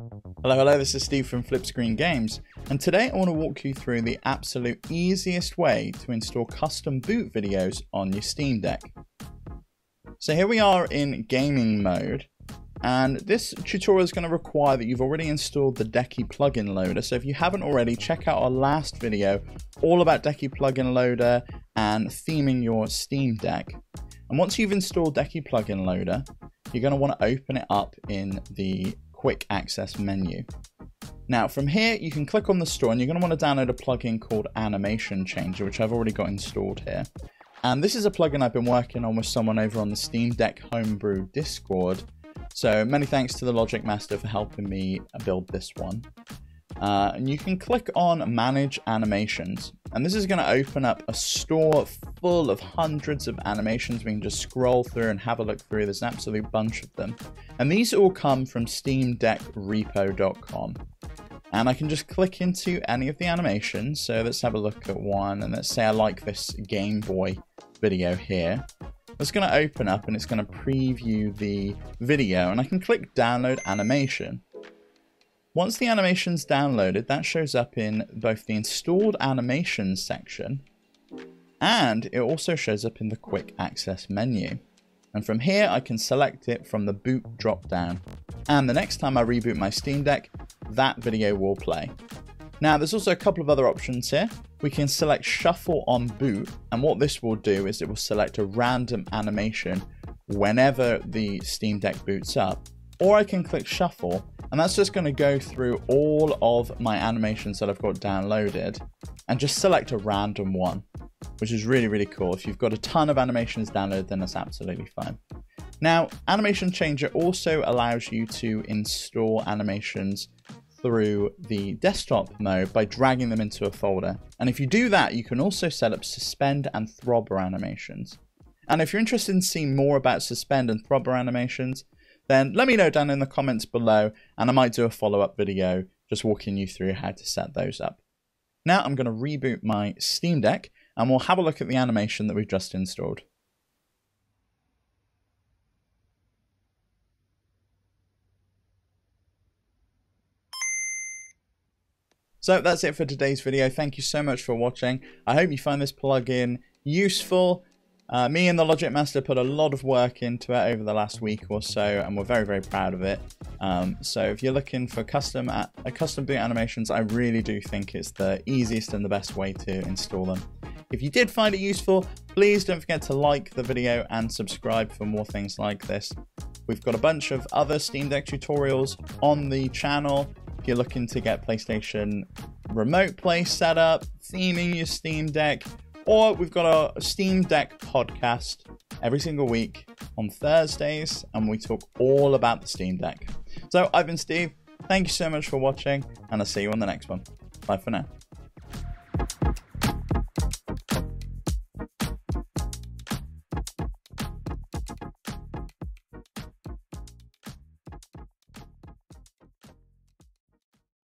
Hello, hello, this is Steve from Flipscreen Games, and today I want to walk you through the absolute easiest way to install custom boot videos on your Steam Deck. So here we are in gaming mode, and this tutorial is going to require that you've already installed the Decky plugin loader. So if you haven't already, check out our last video all about Decky plugin loader and theming your Steam Deck. And once you've installed Decky plugin loader, you're going to want to open it up in the quick access menu. Now from here, you can click on the store and you're going to want to download a plugin called Animation Changer, which I've already got installed here. And this is a plugin I've been working on with someone over on the Steam Deck Homebrew Discord so many thanks to the Logic Master for helping me build this one. Uh, and you can click on Manage Animations. And this is going to open up a store full of hundreds of animations. We can just scroll through and have a look through. There's an absolute bunch of them. And these all come from SteamDeckRepo.com. And I can just click into any of the animations. So let's have a look at one. And let's say I like this Game Boy video here. It's going to open up and it's going to preview the video and I can click download animation. Once the animation's downloaded, that shows up in both the installed animations section and it also shows up in the quick access menu. And from here, I can select it from the boot drop down. And the next time I reboot my Steam Deck, that video will play. Now, there's also a couple of other options here. We can select Shuffle on Boot, and what this will do is it will select a random animation whenever the Steam Deck boots up. Or I can click Shuffle, and that's just going to go through all of my animations that I've got downloaded and just select a random one, which is really, really cool. If you've got a ton of animations downloaded, then that's absolutely fine. Now, Animation Changer also allows you to install animations through the desktop mode by dragging them into a folder. And if you do that, you can also set up suspend and throbber animations. And if you're interested in seeing more about suspend and throbber animations, then let me know down in the comments below and I might do a follow-up video just walking you through how to set those up. Now I'm going to reboot my Steam Deck and we'll have a look at the animation that we've just installed. So that's it for today's video. Thank you so much for watching. I hope you find this plugin useful. Uh, me and the Logic Master put a lot of work into it over the last week or so, and we're very, very proud of it. Um, so if you're looking for custom uh, custom boot animations, I really do think it's the easiest and the best way to install them. If you did find it useful, please don't forget to like the video and subscribe for more things like this. We've got a bunch of other Steam Deck tutorials on the channel if you're looking to get PlayStation Remote Play set up, theming your Steam Deck, or we've got a Steam Deck podcast every single week on Thursdays, and we talk all about the Steam Deck. So I've been Steve. Thank you so much for watching, and I'll see you on the next one. Bye for now.